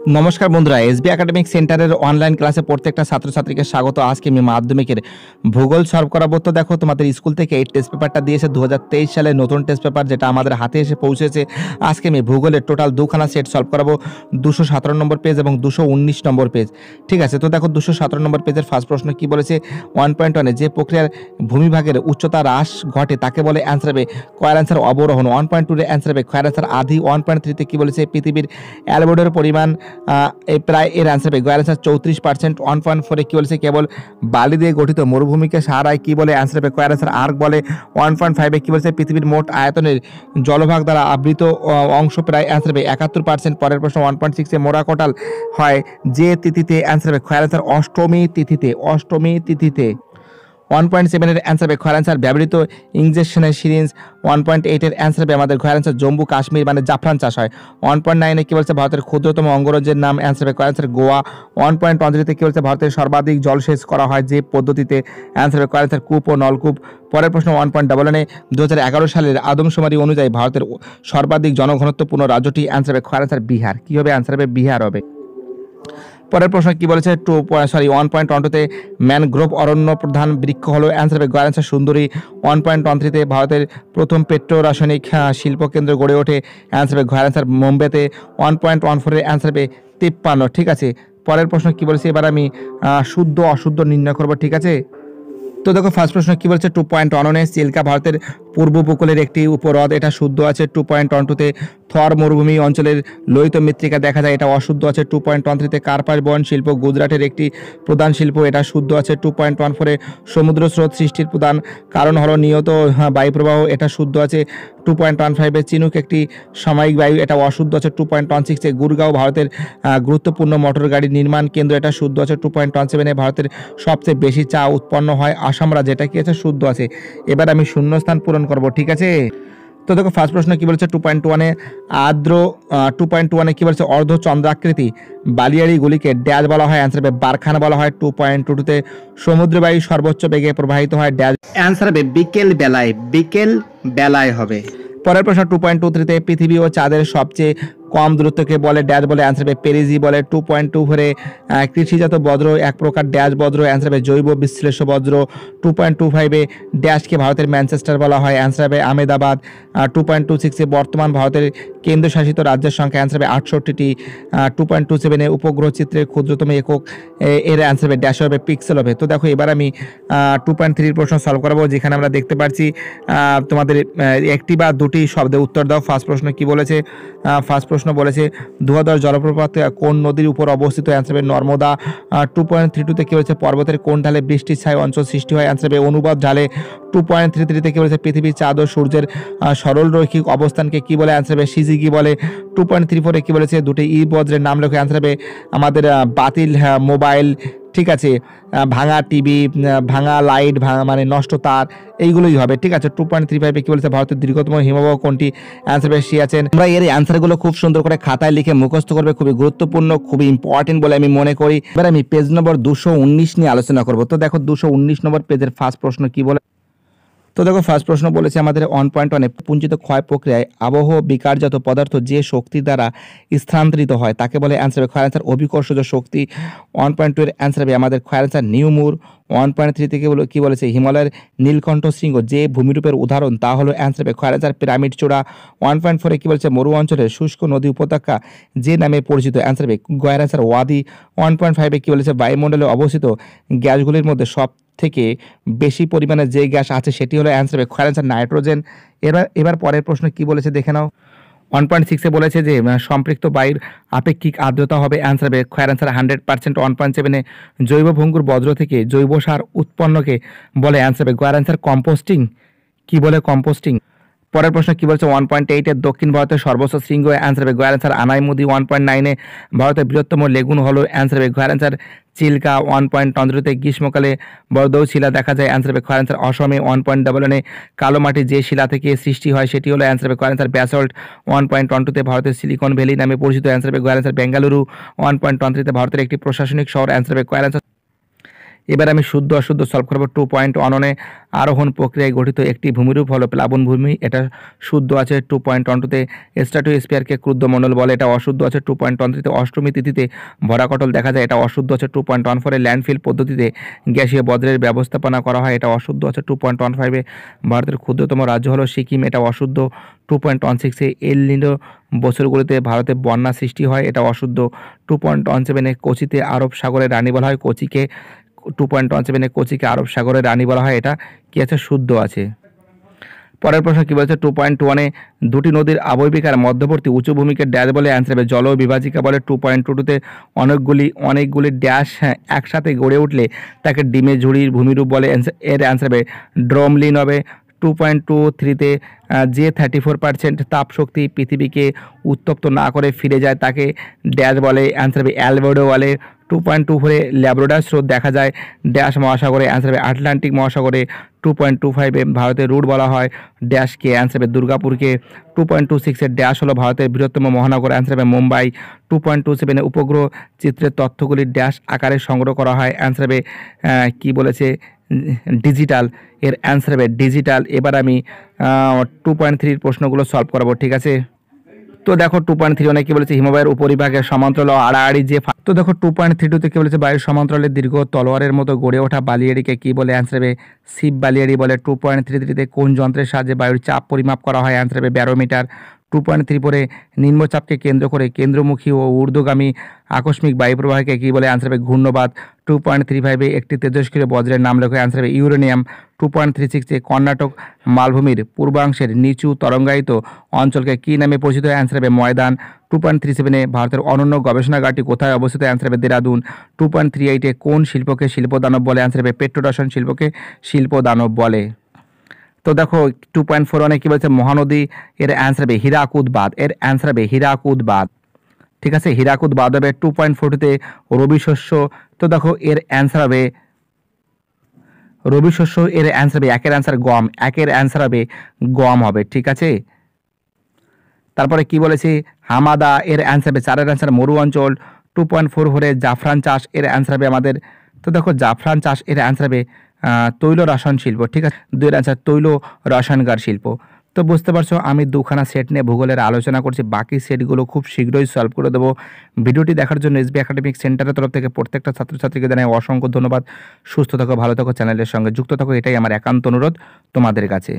নমস্কার বন্ধুরা, SB academic সেন্টারের অনলাইন ক্লাসে প্রত্যেকটা ছাত্রছাত্রীকে স্বাগত। আজকে আমি মাধ্যমিকের ভূগোল সলভ করাবো। তো দেখো, তোমাদের স্কুল থেকে এই টেস্ট পেপারটা দিয়েছে দু হাজার তেইশ সালে নতুন টেস্ট পেপার যেটা আমাদের হাতে এসে পৌঁছেছে। আজকে আমি ভূগোলের টোটাল দুখানা সেট সলভ করাবো। দুশো সতেরো নম্বর পেজ এবং দুশো উনিশ নম্বর পেজ ঠিক আছে, তো দেখো, দুশো সতেরো নম্বর পেজের ফার্স্ট প্রশ্ন কি বলেছে? ওয়ান পয়েন্ট ওয়ানে যে প্রক্রিয়ার ভূমিভাগের উচ্চতা হ্রাস ঘটে, তাকে বলে অ্যান্সার হবে কয়ার অ্যান্সার অবরোহণ। ওয়ান পয়েন্ট টুরে অ্যান্সার হবে কয়ার অ্যান্সার আধি ওয়ান পয়েন্ট থ্রিতে কী বলেছে? পৃথিবীর অ্যালবোর্ডের পরিমাণ প্রায় এর অ্যান্সার হবে গয়ার অ্যান্সার চৌত্রিশ পার্সেন্ট ওয়ান পয়েন্ট ফোরে কী বলেছে কেবল বালি দিয়ে গঠিত মরুভূমিকে সারায় কী বলে অ্যান্সার হবে কয়ার অ্যান্সার আর্ক বলে ওয়ান পয়েন্ট ফাইভে কী বলেছে পৃথিবীর মোট আয়তনের জলভাগ দ্বারা আবৃত অংশ প্রায় অ্যান্সার হবে একাত্তর পার্সেন্ট পরের প্রশ্ন ওয়ান পয়েন্ট সিক্সে মোরা কোটাল হয়? যে তিথিতে অ্যান্সার হবে খয়ার অ্যান্সার অষ্টমী তিথিতে অষ্টমী তিথিতে। ওয়ান পয়েন্ট সেভেনের অ্যান্সার হবে খয়ার অ্যান্সার ব্যবহৃত ইঞ্জেকশনের সিরিঞ্জ ওয়ান পয়েন্ট এইটের অ্যান্সার হবে আমাদের খয়ার অ্যান্সার জম্মু, কাশ্মীর মানে জাফরান চাষ হয়। ওয়ান পয়েন্ট নাইনে কী বলছে ভারতের ক্ষুদ্রতম অঙ্গরাজ্যের নাম অ্যান্সার হবে খয়ার অ্যান্সার গোয়া। ওয়ান পয়েন্ট পঞ্চাশিতে কী বলছে ভারতের সর্বাধিক জলসেচ করা হয় যে পদ্ধতিতে অ্যান্সার হবে খয়ার অ্যান্সার কূপ ও নলকূপ। পরের প্রশ্ন ওয়ান পয়েন্ট ডাবল এনে দু হাজার এগারো সালের আদমশুমারি অনুযায়ী ভারতের সর্বাধিক জনঘনত্বপূর্ণ রাজ্যটি অ্যান্সার হবে খয়ার অ্যান্সার বিহার। কী হবে অ্যান্সার হবে বিহার হবে? পরের প্রশ্ন কি বলেছে? Two sorry one point one টুতে ম্যানগ্রোভ অরণ্য প্রধান বৃক্ষ হলো অ্যান্সার হবে অ্যান্সার সুন্দরী। ওয়ান পয়েন্ট ওয়ান থ্রিতে ভারতের প্রথম পেট্রো রাসায়নিক আহ, শিল্প কেন্দ্র গড়ে ওঠে অ্যান্সার হবে অ্যান্সার মুম্বাইতে। ওয়ান পয়েন্ট ওয়ান ফোরের অ্যান্সার হবে তিপ্পান্ন ঠিক আছে? পরের প্রশ্ন কি বলেছে? এবার আমি শুদ্ধ অশুদ্ধ নির্ণয় করব ঠিক আছে? তো দেখো ফার্স্ট প্রশ্ন কি বলছে? টু পয়েন্ট ওয়ানে চিল্কা ভারতের পূর্ব উপকূলের একটি উপহ্রদ এটা শুদ্ধ আছে টু পয়েন্ট ওয়ান টুতে থর মরুভূমি অঞ্চলের লোহিত মৃত্তিকা দেখা যায়। এটা অশুদ্ধ আছে টু পয়েন্ট ওয়ান থ্রিতে কার্পাস বন শিল্প গুজরাটের একটি প্রধান শিল্প। এটা শুদ্ধ আছে টু পয়েন্ট ওয়ান ফোরে সমুদ্র স্রোত সৃষ্টির প্রধান কারণ হলো নিয়ত হ্যাঁ, বায়ুপ্রবাহ। এটা শুদ্ধ আছে টু পয়েন্ট ওয়ান ফাইভে চিনুক একটি সাময়িক বায়ু। এটা অশুদ্ধ আছে টু পয়েন্ট ওয়ান সিক্সে গুরগাঁও ভারতের গুরুত্বপূর্ণ মোটর গাড়ি নির্মাণ কেন্দ্র। এটা শুদ্ধ আছে টু পয়েন্ট ওয়ান সেভেনে ভারতের সবচেয়ে বেশি চা উৎপন্ন হয় আসাম রাজ্যে এটা কি আছে শুদ্ধ আছে। এবার আমি শূন্যস্থান পূরণ করব ঠিক আছে? তো দেখো ফার্স্ট প্রশ্ন কী বলেছে? টু পয়েন্ট ওয়ানে আর্দ্র টু পয়েন্ট ওয়ানে কী বলেছে? অর্ধ চন্দ্রাকৃতি বালিয়াড়িগুলিকে ড্যাশ বলা হয় অ্যান্সার হবে বারখানা বলা হয় টু পয়েন্ট টু টুতে সমুদ্রবায়ু সর্বোচ্চ বেগে প্রবাহিত হয় ড্যাজ অ্যান্সার হবে বিকেল বেলায় বিকেল বেলায় হবে। পরের প্রশ্ন টু পয়েন্ট টু থ্রিতে পৃথিবী ও চাঁদের সবচেয়ে কম দূরত্বকে বলে ড্যাশ বলে অ্যান্সার হবে পেরিজি বলে টু পয়েন্ট টু ফোরে কৃষিজাত বজ্র, এক প্রকার ড্যাশ বজ্র অ্যান্সার হবে জৈব বিশ্লেষ্য বজ্র। টু পয়েন্ট টু ফাইভে ড্যাশকে ভারতের ম্যানচেস্টার বলা হয় অ্যান্সার হবে আহমেদাবাদ। টু পয়েন্ট টু সিক্সে বর্তমান ভারতের কেন্দ্রশাসিত রাজ্যের সংখ্যা অ্যান্সার হবে আটষট্টিটি। টু পয়েন্ট টু সেভেনে উপগ্রহ চিত্রের ক্ষুদ্রতম একক এর অ্যান্সার হবে ড্যাশ হবে পিক্সেল হবে তো দেখো, এবার আমি টু পয়েন্ট থ্রির প্রশ্ন সলভ করাবো, যেখানে আমরা দেখতে পাচ্ছি তোমাদের একটি বা দুটি শব্দে উত্তর দাও। ফার্স্ট প্রশ্ন কি বলেছে? ফার্স্ট প্রশ্ন বলেছে দুহাদর জলপ্রপাত কোন নদীর উপর অবস্থিত অ্যান্সার হবে নর্মদা। টু পয়েন্ট থ্রি টুতে কী হয়েছে পর্বতের কোন ঢালে বৃষ্টির ছায় অঞ্চল সৃষ্টি হয়? অ্যান্সার হবে অনুবাদ ঢালে টু পয়েন্ট থ্রি থ্রিতে কী বলেছে পৃথিবীর চাঁদ ও সূর্যের সরল রৈখিক অবস্থানকে কী বলে? অ্যান্সার হবে সিজিগি বলে। টু পয়েন্ট থ্রি ফোরে কী বলেছে দুটি ই বজ্রের নাম লেখে। অ্যান্সার হবে আমাদের বাতিল হ্যাঁ, মোবাইল ঠিক আছে ভাঙা টিভি ভাঙা লাইট ভাঙা মানে নষ্ট তার, এইগুলোই হবে, ঠিক আছে? টু পয়েন্ট থ্রি ফাইভে কী বলছে ভারতের দীর্ঘতম হিমবাহ কোনটি? অ্যান্সার বেশি আছেন। আমরা এর অ্যান্সারগুলো খুব সুন্দর করে খাতায় লিখে মুখস্থ করবে, খুবই গুরুত্বপূর্ণ, খুবই ইম্পর্টেন্ট বলে আমি মনে করি। এবার আমি পেজ নম্বর দুশো নিয়ে আলোচনা করব। তো দেখো, দুশো নম্বর পেজের ফার্স্ট প্রশ্ন কি বলে তো দেখো ফার্স্ট প্রশ্ন বলেছে আমাদের ওয়ান পয়েন্ট ওয়ানে পুঞ্জিত ক্ষয় প্রক্রিয়ায় আবহ বিকারজাত পদার্থ যে শক্তি দ্বারা স্থানান্তরিত হয়, তাকে বলে অ্যান্সার হবে ক্ষয় অ্যান্সার অভিকর্ষজ শক্তি। ওয়ান পয়েন্ট টু এর অ্যান্সার হবে আমাদের ক্ষয় answer New Moore one point three থেকে কি বলেছে? হিমালয়ের নীলকণ্ঠ শৃঙ্গ যে ভূমিরূপের উদাহরণ, তা হলো অ্যান্সার হবে ক্ষয় অ্যান্সার পিরামিড চূড়া। ওয়ান পয়েন্ট ফোরে কি বলেছে? মরু অঞ্চলের শুষ্ক নদী উপত্যকা যে নামে পরিচিত। অ্যান্সার হবে গয়ের অ্যান্সার ওয়াদি। ওয়ান পয়েন্ট ফাইভে কি বলেছে? বায়ুমণ্ডলে অবস্থিত গ্যাসগুলির মধ্যে সব থেকে বেশি পরিমাণে যে গ্যাস আছে সেটি হলো অ্যান্সার হবে। ক্ষয় অ্যান্সার নাইট্রোজেন এবার এবার পরের প্রশ্ন কি বলেছে দেখে নাও। ওয়ান পয়েন্ট সিক্সে বলেছে যে সম্পৃক্ত বায়ুর আপেক্ষিক আর্দ্রতা হবে। অ্যান্সার হবে ক্ষয়ের answer hundred percent one point সেভেনে জৈব ভঙ্গুর বজ্র থেকে জৈব সার উৎপন্নকে বলে অ্যান্সার হবে। গয়ার অ্যান্সার কম্পোস্টিং কি বলে কম্পোস্টিং পরের প্রশ্ন কি বলছে? ওয়ান পয়েন্ট এইটের দক্ষিণ ভারতের সর্বোচ্চ শৃঙ্গ অ্যান্সার হবে। গয়ার অ্যান্সার আনাইমুদি ওয়ান পয়েন্ট নাইনে ভারতের বৃহত্তম লেগুন হলো অ্যান্সার হবে। গয়ার অ্যান্সার চিল্কা ওয়ান পয়েন্ট পনেরোতে গ্রীষ্মকালে বড়দৌ শিলা দেখা যায়। অ্যান্সার হবে খয়ার অ্যান্সার অসমে ওয়ান পয়েন্ট ডাবল ওয়ানে কালো মাটি যে শিলা থেকে সৃষ্টি হয়, সেটি হলো অ্যান্সার হবে খয়ার answer basalt one point one টুতে ভারতের সিলিকন ভ্যালি নামে পরিচিত। অ্যান্সার হবে গয়ার answer Bengaluru. One point one থ্রিতে ভারতের একটি প্রশাসনিক শহর। অ্যান্সার হবে কয়ার অ্যান্সার এবার আমি শুদ্ধ অশুদ্ধ সলভ করব টু পয়েন্ট অননে আরোহণ প্রক্রিয়ায় গঠিত একটি ভূমিরূপ হলো প্লাবন ভূমি। এটা শুদ্ধ আছে টু পয়েন্ট ওয়ান টুতে স্ট্যাটু স্পিয়ারকে ক্রুদ্ধ মণ্ডল বলে। এটা অশুদ্ধ আছে টু পয়েন্ট ওয়ান থ্রিতে অষ্টমী তিথিতে ভরাকটল দেখা যায়। এটা অশুদ্ধ আছে টু পয়েন্ট ওয়ান ফোরে ল্যান্ডফিল পদ্ধতিতে গ্যাসীয় বজ্রের ব্যবস্থাপনা করা হয়। এটা অশুদ্ধ আছে টু পয়েন্ট ওয়ান ফাইভে ভারতের ক্ষুদ্রতম রাজ্য হলো সিকিম। এটা অশুদ্ধ টু পয়েন্ট ওয়ান সিক্সে এল নিনো বছরগুলিতে ভারতে বন্যা সৃষ্টি হয়। এটা অশুদ্ধ টু পয়েন্ট ওয়ান সেভেনে কোচিতে আরব সাগরে রানী বলা হয়। কোচিকে টু পয়েন্ট ওয়ান সেভেনে কোচিকে আরব সাগরের রানী বলা হয়। এটা কি আছে? শুদ্ধ আছে। পরের প্রশ্ন কী বলছে? টু পয়েন্ট ওয়ানে দুটি নদীর আবয়বিকার মধ্যবর্তী উঁচু ভূমিকে ড্যাশ বলে অ্যান্সার হবে। জল বিভাজিকা বলে টু পয়েন্ট টু টুতে অনেকগুলি অনেকগুলি ড্যাশ হ্যাঁ, একসাথে গড়ে উঠলে তাকে ডিমে ঝুড়ির ভূমিরূপ বলে এর অ্যান্সার হবে। ড্রমলিন হবে। টু পয়েন্ট টু থ্রিতে যে থার্টি ফোর পার্সেন্ট তাপশক্তি পৃথিবীকে উত্তপ্ত না করে ফিরে যায় তাকে ড্যাশ বলে অ্যান্সার হবে। অ্যালবেডো বলে টু পয়েন্ট টু ফোরে ল্যাব্রোডার স্রোত দেখা যায়। ড্যাশ মহাসাগরে অ্যান্সার হবে আটলান্টিক মহাসাগরে। টু পয়েন্ট টু ফাইভে ভারতের রুট বলা হয়। ড্যাশকে অ্যান্সার হবে দুর্গাপুরকে। টু পয়েন্ট টু সিক্সের ড্যাশ হলো ভারতের বৃহত্তম মহানগর অ্যান্সার হবে মুম্বাই। টু পয়েন্ট টু সেভেনে উপগ্রহ চিত্রের তথ্যগুলি ড্যাশ আকারে সংগ্রহ করা হয়। অ্যান্সার হবে কি বলেছে? ডিজিটাল এর অ্যান্সার হবে ডিজিটাল এবার আমি টু পয়েন্ট থ্রির প্রশ্নগুলো সলভ করাবো, ঠিক আছে? তো দেখো টু পয়েন্ট থ্রি অনেকে বলেছে? হিমবাহের উপরিভাগে সমান্তরাল আড়াআড়ি যে তো দেখো টু পয়েন্ট থ্রি টুতে কি বলেছে? বায়ুর সমান্তরালের দীর্ঘ তলোয়ারের মতো গড়ে ওঠা বালিয়াড়িকে কি বলে অ্যান্সার হবে? শিব বালিয়াড়ি বলে টু পয়েন্ট থ্রি থ্রিতে কোন যন্ত্রের সাহায্যে বায়ুর চাপ পরিমাপ করা হয়? অ্যান্সার হবে ব্যারোমিটার টু পয়েন্ট থ্রি পরে নিম্নচাপকে কেন্দ্র করে কেন্দ্রমুখী ও ঊর্ধ্বগামী আকস্মিক বায়ুপ্রবাহকে কী বলে অ্যান্সার হবে ঘূর্ণবাদ। টু পয়েন্ট থ্রি ফাইভে একটি তেজস্ক্রিয় বজ্রের নাম লেখো অ্যান্সার হবে ইউরেনিয়াম। টু পয়েন্ট থ্রি সিক্সে কর্ণাটক মালভূমির পূর্বাংশের নিচু তরঙ্গায়িত অঞ্চলকে কী নামে পরিচিত অ্যান্সার হবে ময়দান। টু পয়েন্ট থ্রি সেভেনে ভারতের অনন্য গবেষণাগারটি কোথায় অবস্থিত অ্যান্সার হবে দেরাদুন। টু পয়েন্ট থ্রি এইটে কোন শিল্পকে শিল্পদানব বলে অ্যান্সার হবে পেট্রোডাসন শিল্পকে শিল্পদানব বলে। তো দেখো টু পয়েন্ট ফোর ওয়ানে কী বলছে মহানদী, এর অ্যান্সার হবে হীরাকুদ বাদ এর অ্যান্সার হবে হীরাকুদ বাদ ঠিক আছে? হীরাকুদ বাদ হবে টু পয়েন্ট ফোরটিতে রবি শস্য। তো দেখো, এর অ্যান্সার হবে রবি শস্য, এর অ্যান্সার হবে, একের অ্যান্সার গম, একের অ্যান্সার হবে গম হবে, ঠিক আছে? তারপরে কি বলেছি? হামাদা, এর অ্যান্সার হবে, চারের অ্যান্সার মরু অঞ্চল। টু পয়েন্ট ফোর ফোরে জাফরান চাষ, এর অ্যান্সার হবে আমাদের। তো দেখো, জাফরান চাষ, এর অ্যান্সার হবে তৈল রসায়ন শিল্প, ঠিক আছে? দুই আনসার তৈল রসায়নগার শিল্প। তো বুঝতে পারছ, আমি দুখানা সেট নিয়ে ভূগোলের আলোচনা করছি, বাকি সেটগুলো খুব শীঘ্রই সলভ করে দেবো। ভিডিওটি দেখার জন্য এসবি একাডেমিক সেন্টারের তরফ থেকে প্রত্যেকটা ছাত্রছাত্রীকে জানাই অসংখ্য ধন্যবাদ। সুস্থ থাকো, ভালো থাকো, চ্যানেলের সঙ্গে যুক্ত থাকো, এটাই আমার একান্ত অনুরোধ তোমাদের কাছে।